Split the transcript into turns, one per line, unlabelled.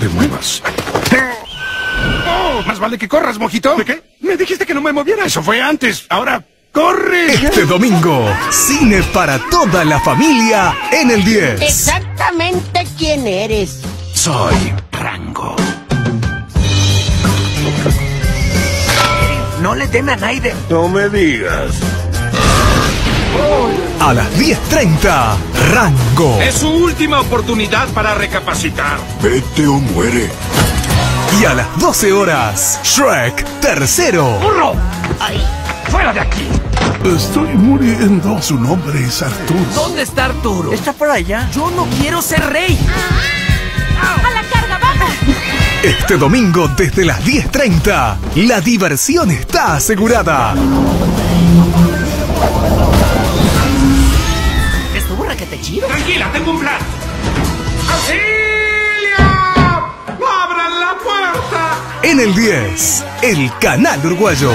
te muevas. Oh, más vale que corras, mojito. ¿De qué? Me dijiste que no me moviera. Eso fue antes. Ahora, ¡corre!
Este domingo, cine para toda la familia en el 10.
Exactamente quién eres.
Soy Rango.
No le teme a Naiden.
No me digas.
A las 10.30, Rango.
Es su última oportunidad para recapacitar.
Vete o muere.
Y a las 12 horas, Shrek tercero.
¡Burro! ¡Ay! ¡Fuera de aquí!
Estoy muriendo. Su nombre es Arturo.
¿Dónde está Arturo?
Está por allá.
Yo no quiero ser rey.
¡A la carga, vamos!
Este domingo desde las 10.30, la diversión está asegurada.
¿Es tu burra que te chido?
Tranquila, tengo un plan. ¡Auxilio! ¡Abran la puerta!
En el 10, el canal uruguayo.